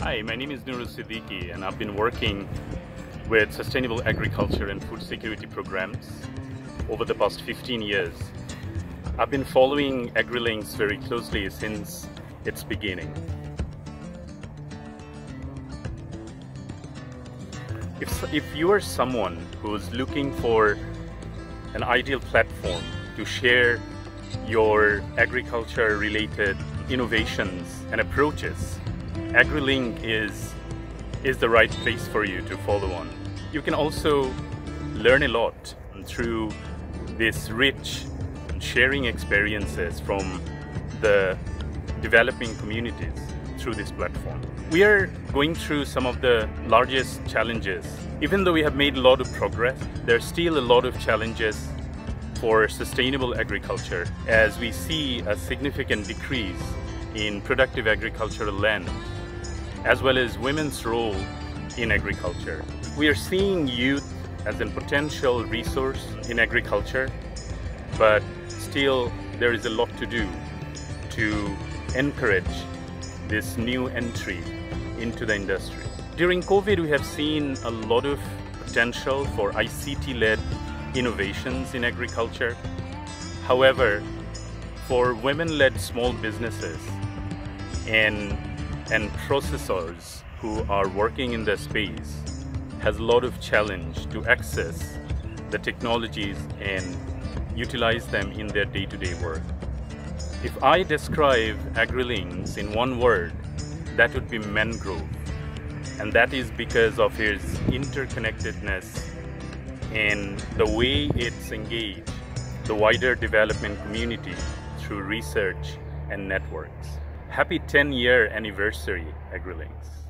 Hi, my name is Nurul Siddiquee and I've been working with sustainable agriculture and food security programs over the past 15 years. I've been following AgriLinks very closely since its beginning. If, if you are someone who's looking for an ideal platform to share your agriculture related innovations and approaches, AgriLink is, is the right place for you to follow on. You can also learn a lot through this rich sharing experiences from the developing communities through this platform. We are going through some of the largest challenges. Even though we have made a lot of progress, there are still a lot of challenges for sustainable agriculture as we see a significant decrease in productive agricultural land as well as women's role in agriculture. We are seeing youth as a potential resource in agriculture, but still there is a lot to do to encourage this new entry into the industry. During COVID, we have seen a lot of potential for ICT-led innovations in agriculture. However, for women-led small businesses and, and processors who are working in the space has a lot of challenge to access the technologies and utilize them in their day-to-day -day work. If I describe AgriLinks in one word, that would be mangrove. And that is because of its interconnectedness and the way it's engaged the wider development community through research and networks. Happy 10 year anniversary, AgriLinks.